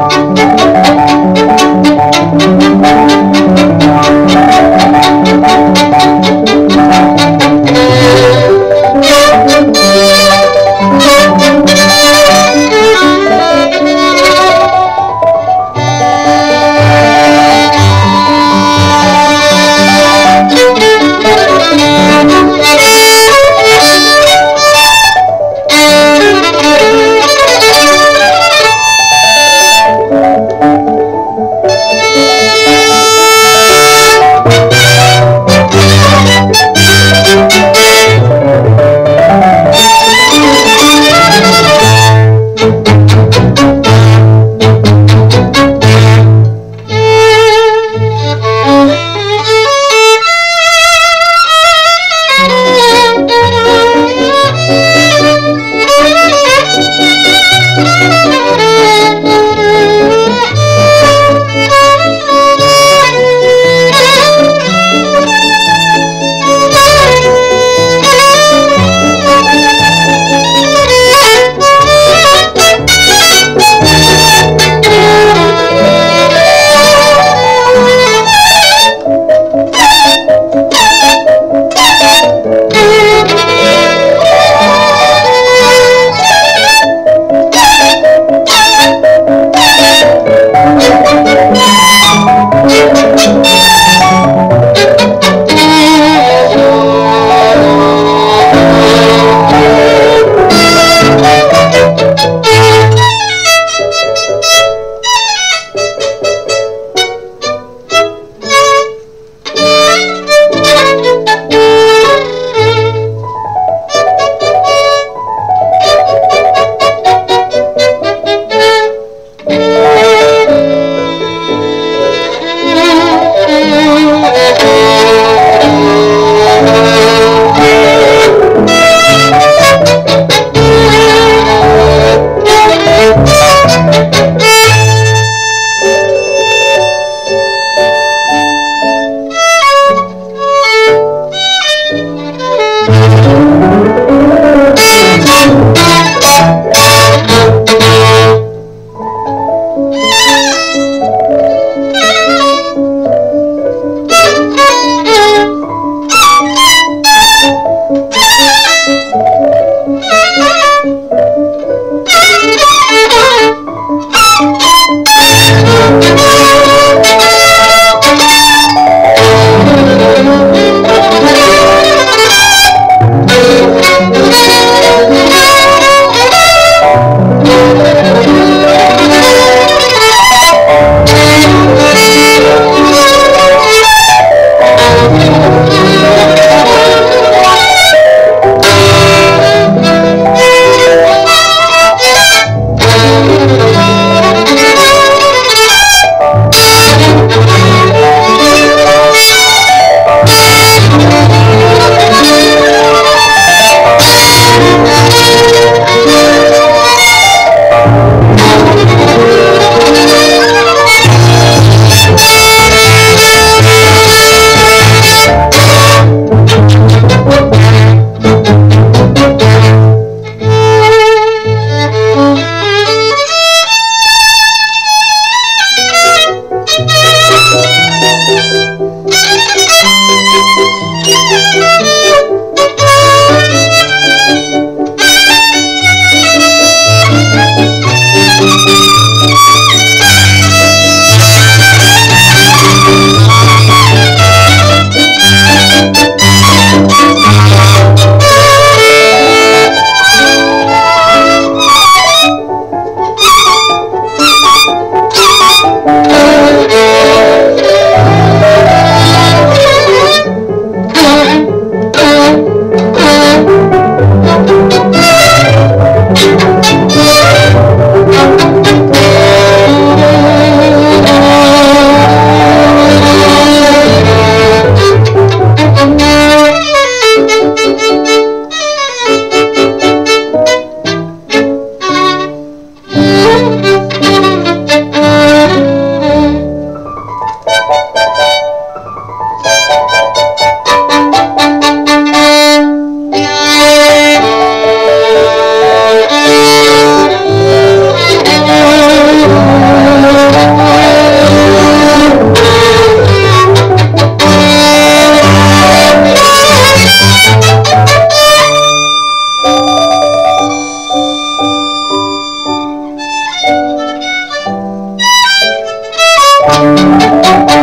Música Thank you. Música